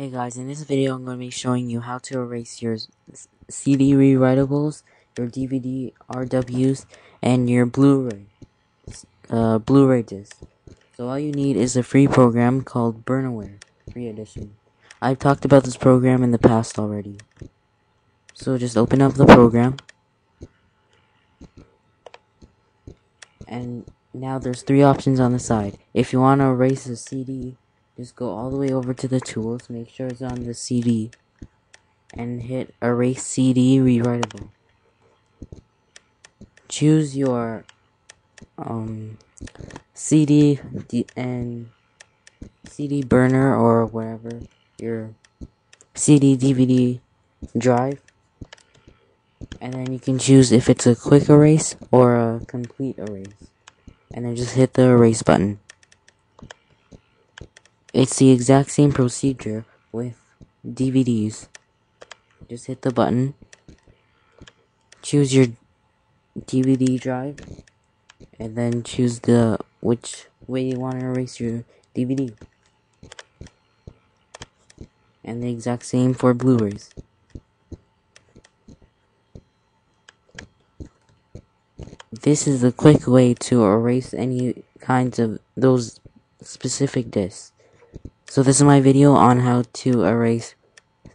Hey guys, in this video I'm going to be showing you how to erase your CD rewritables, your DVD RWs, and your Blu-ray uh, Blu-ray disc. So all you need is a free program called Burnaware, free edition. I've talked about this program in the past already. So just open up the program. And now there's three options on the side. If you want to erase a CD, just go all the way over to the tools, make sure it's on the CD, and hit erase CD rewritable. Choose your um, CD and CD burner or whatever. Your CD DVD drive. And then you can choose if it's a quick erase or a complete erase. And then just hit the erase button it's the exact same procedure with DVDs. Just hit the button, choose your DVD drive, and then choose the which way you want to erase your DVD. And the exact same for Blu-rays. This is a quick way to erase any kinds of those specific discs. So this is my video on how to erase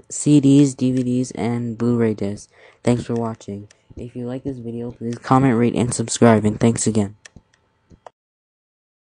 CDs, DVDs, and Blu-ray discs. Thanks for watching. If you like this video, please comment, rate, and subscribe, and thanks again.